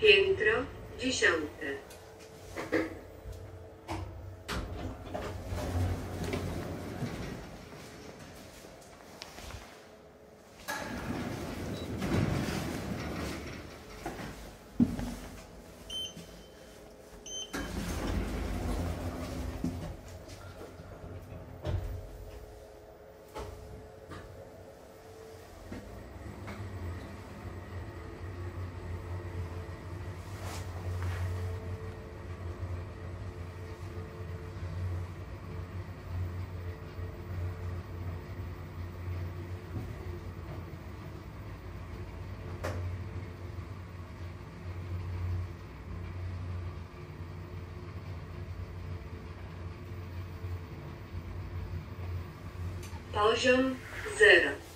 Piętro dziesiąte. poziom 0.